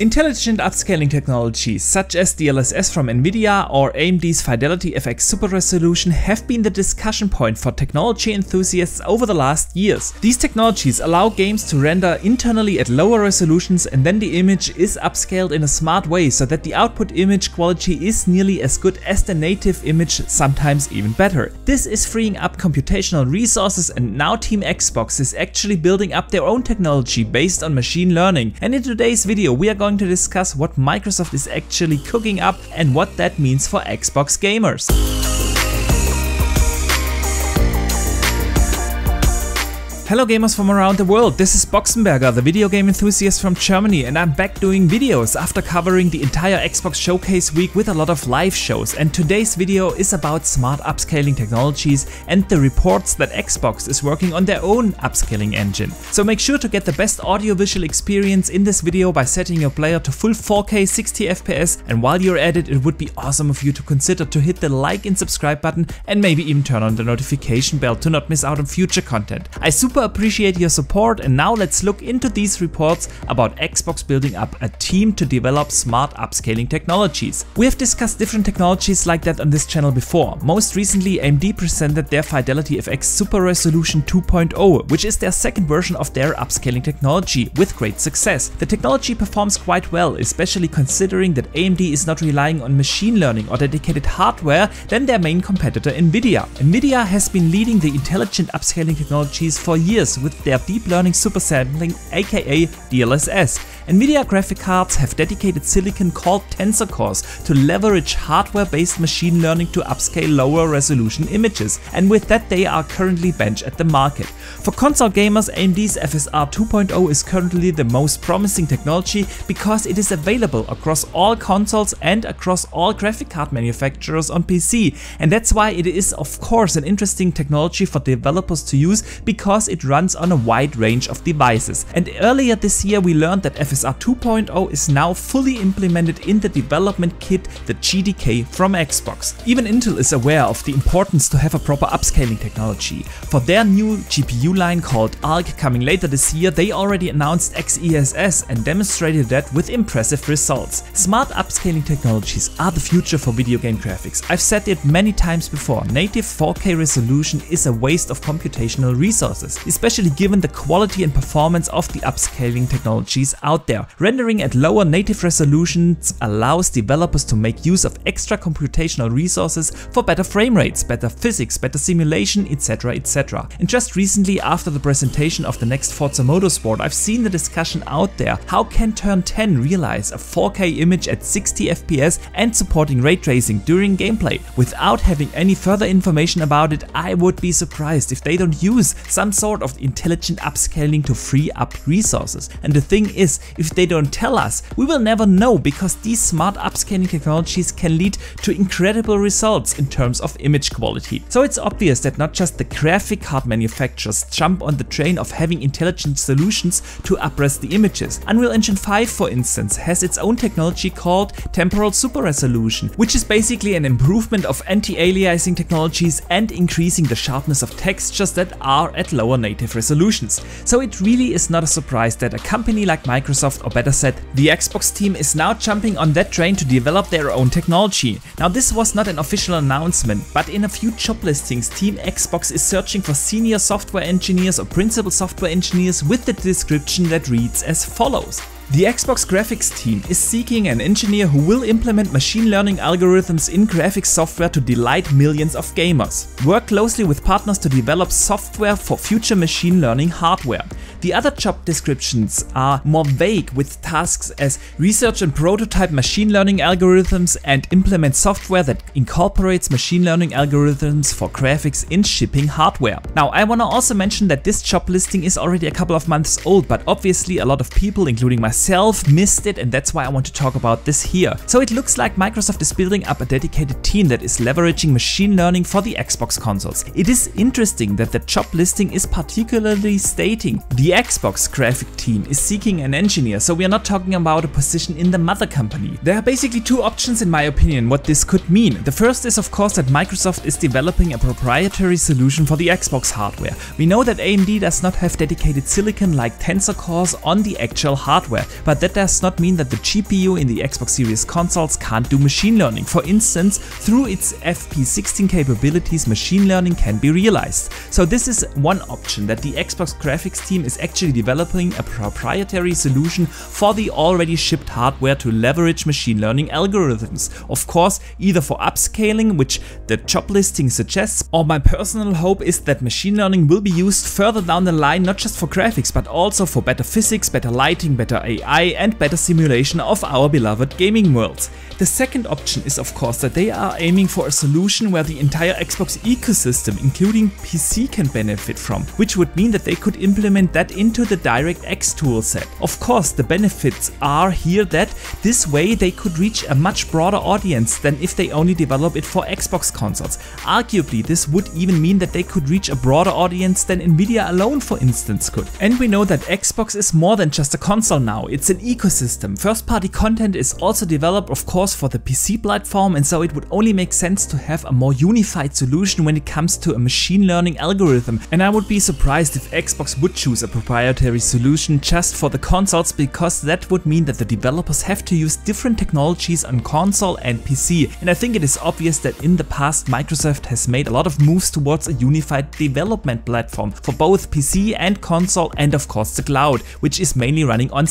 Intelligent upscaling technologies such as DLSS from Nvidia or AMD's Fidelity FX Super Resolution have been the discussion point for technology enthusiasts over the last years. These technologies allow games to render internally at lower resolutions and then the image is upscaled in a smart way so that the output image quality is nearly as good as the native image, sometimes even better. This is freeing up computational resources and now Team Xbox is actually building up their own technology based on machine learning and in today's video we are going going to discuss what Microsoft is actually cooking up and what that means for Xbox gamers. Hello gamers from around the world, this is Boxenberger, the video game enthusiast from Germany and I'm back doing videos after covering the entire Xbox Showcase week with a lot of live shows and today's video is about smart upscaling technologies and the reports that Xbox is working on their own upscaling engine. So make sure to get the best audio-visual experience in this video by setting your player to full 4K 60 FPS and while you're at it, it would be awesome of you to consider to hit the like and subscribe button and maybe even turn on the notification bell to not miss out on future content. I super super appreciate your support and now let's look into these reports about Xbox building up a team to develop smart upscaling technologies. We have discussed different technologies like that on this channel before. Most recently AMD presented their Fidelity FX Super Resolution 2.0 which is their second version of their upscaling technology with great success. The technology performs quite well especially considering that AMD is not relying on machine learning or dedicated hardware than their main competitor Nvidia. Nvidia has been leading the intelligent upscaling technologies for years with their deep learning supersampling aka DLSS. Nvidia graphic cards have dedicated silicon called Tensor Cores to leverage hardware-based machine learning to upscale lower resolution images and with that they are currently bench at the market. For console gamers AMD's FSR 2.0 is currently the most promising technology because it is available across all consoles and across all graphic card manufacturers on PC and that's why it is of course an interesting technology for developers to use because it runs on a wide range of devices. And earlier this year we learned that FSR 2.0 is now fully implemented in the development kit, the GDK from Xbox. Even Intel is aware of the importance to have a proper upscaling technology. For their new GPU line called Arc coming later this year, they already announced XeSS and demonstrated that with impressive results. Smart upscaling technologies are the future for video game graphics. I've said it many times before, native 4K resolution is a waste of computational resources especially given the quality and performance of the upscaling technologies out there. Rendering at lower native resolutions allows developers to make use of extra computational resources for better frame rates, better physics, better simulation, etc etc. And just recently after the presentation of the next Forza Motorsport I've seen the discussion out there how can Turn 10 realize a 4K image at 60 FPS and supporting ray tracing during gameplay. Without having any further information about it I would be surprised if they don't use some sort sort of intelligent upscaling to free up resources. And the thing is, if they don't tell us, we will never know because these smart upscaling technologies can lead to incredible results in terms of image quality. So it's obvious that not just the graphic card manufacturers jump on the train of having intelligent solutions to upres the images. Unreal Engine 5 for instance has its own technology called Temporal Super Resolution, which is basically an improvement of anti-aliasing technologies and increasing the sharpness of textures that are at lower native resolutions. So it really is not a surprise that a company like Microsoft, or better said, the Xbox team is now jumping on that train to develop their own technology. Now this was not an official announcement, but in a few job listings Team Xbox is searching for senior software engineers or principal software engineers with the description that reads as follows. The Xbox graphics team is seeking an engineer who will implement machine learning algorithms in graphics software to delight millions of gamers. Work closely with partners to develop software for future machine learning hardware. The other job descriptions are more vague with tasks as research and prototype machine learning algorithms and implement software that incorporates machine learning algorithms for graphics in shipping hardware. Now I wanna also mention that this job listing is already a couple of months old but obviously a lot of people including myself missed it and that's why I want to talk about this here. So it looks like Microsoft is building up a dedicated team that is leveraging machine learning for the Xbox consoles. It is interesting that the job listing is particularly stating the Xbox graphic team is seeking an engineer, so we are not talking about a position in the mother company. There are basically two options in my opinion what this could mean. The first is of course that Microsoft is developing a proprietary solution for the Xbox hardware. We know that AMD does not have dedicated silicon like Tensor cores on the actual hardware, but that does not mean that the GPU in the Xbox Series consoles can't do machine learning. For instance, through its FP16 capabilities, machine learning can be realized. So this is one option that the Xbox graphics team is actually developing a proprietary solution for the already shipped hardware to leverage machine learning algorithms. Of course, either for upscaling, which the job listing suggests, or my personal hope is that machine learning will be used further down the line not just for graphics but also for better physics, better lighting, better AI and better simulation of our beloved gaming worlds. The second option is of course that they are aiming for a solution where the entire Xbox ecosystem, including PC, can benefit from, which would mean that they could implement that into the DirectX toolset. Of course, the benefits are here that this way they could reach a much broader audience than if they only develop it for Xbox consoles. Arguably, this would even mean that they could reach a broader audience than Nvidia alone, for instance, could. And we know that Xbox is more than just a console now, it's an ecosystem. First party content is also developed, of course, for the PC platform, and so it would only make sense to have a more unified solution when it comes to a machine learning algorithm. And I would be surprised if Xbox would choose a proprietary solution just for the consoles, because that would mean that the developers have to use different technologies on console and PC. And I think it is obvious that in the past Microsoft has made a lot of moves towards a unified development platform for both PC and console and of course the cloud, which is mainly running on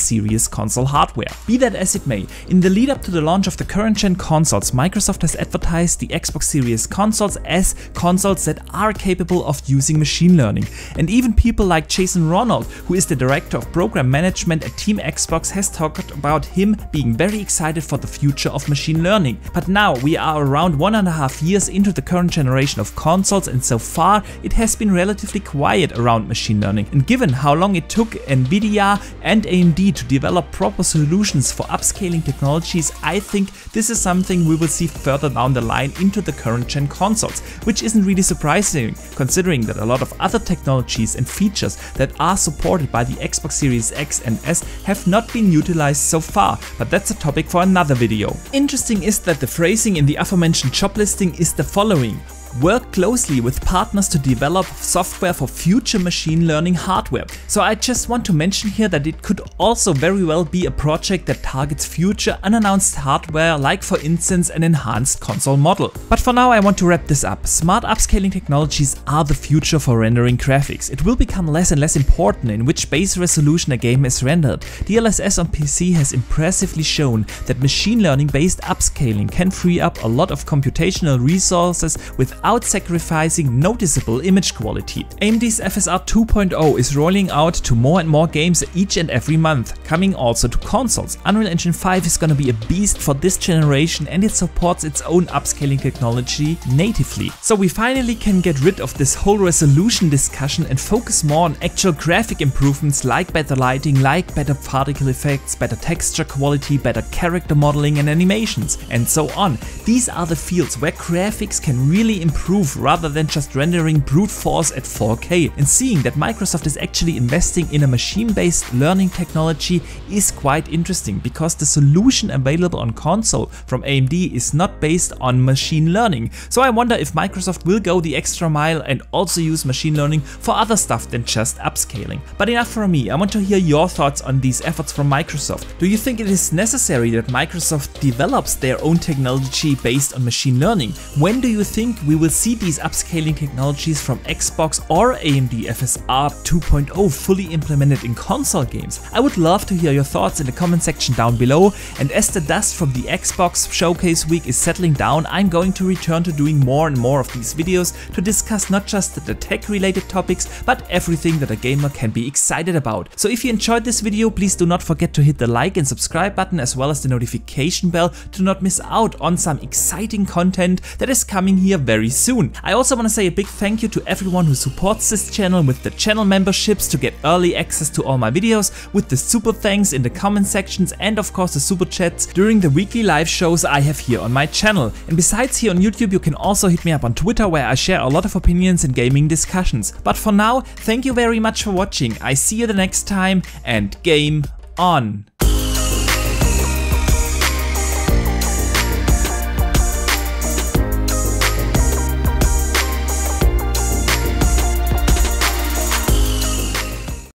console hardware. Be that as it may, in the lead up to the launch of the current gen consoles, Microsoft has advertised the Xbox Series consoles as consoles that are capable of using machine learning. And even people like Jason Ronald, who is the director of program management at Team Xbox, has talked about him being very excited for the future of machine learning. But now we are around one and a half years into the current generation of consoles and so far it has been relatively quiet around machine learning. And given how long it took Nvidia and AMD to develop proper solutions for upscaling technologies, I think this is something we will see further down the line into the current gen consoles, which isn't really surprising considering that a lot of other technologies and features that are supported by the Xbox Series X and S have not been utilized so far, but that's a topic for another video. Interesting is that the phrasing in the aforementioned job listing is the following work closely with partners to develop software for future machine learning hardware. So I just want to mention here that it could also very well be a project that targets future unannounced hardware like for instance an enhanced console model. But for now I want to wrap this up. Smart upscaling technologies are the future for rendering graphics. It will become less and less important in which base resolution a game is rendered. DLSS on PC has impressively shown that machine learning based upscaling can free up a lot of computational resources without without sacrificing noticeable image quality. AMD's FSR 2.0 is rolling out to more and more games each and every month, coming also to consoles. Unreal Engine 5 is gonna be a beast for this generation and it supports its own upscaling technology natively. So we finally can get rid of this whole resolution discussion and focus more on actual graphic improvements like better lighting, like better particle effects, better texture quality, better character modeling and animations, and so on. These are the fields where graphics can really improve rather than just rendering brute force at 4K. And seeing that Microsoft is actually investing in a machine-based learning technology is quite interesting because the solution available on console from AMD is not based on machine learning. So I wonder if Microsoft will go the extra mile and also use machine learning for other stuff than just upscaling. But enough from me, I want to hear your thoughts on these efforts from Microsoft. Do you think it is necessary that Microsoft develops their own technology based on machine learning? When do you think we will see these upscaling technologies from Xbox or AMD FSR 2.0 fully implemented in console games? I would love to hear your thoughts in the comment section down below and as the dust from the Xbox Showcase week is settling down, I'm going to return to doing more and more of these videos to discuss not just the tech related topics, but everything that a gamer can be excited about. So if you enjoyed this video, please do not forget to hit the like and subscribe button as well as the notification bell to not miss out on some exciting content that is coming here very soon. I also want to say a big thank you to everyone who supports this channel with the channel memberships to get early access to all my videos, with the super thanks in the comment sections and of course the super chats during the weekly live shows I have here on my channel. And besides here on YouTube you can also hit me up on Twitter where I share a lot of opinions and gaming discussions. But for now, thank you very much for watching, I see you the next time and game on!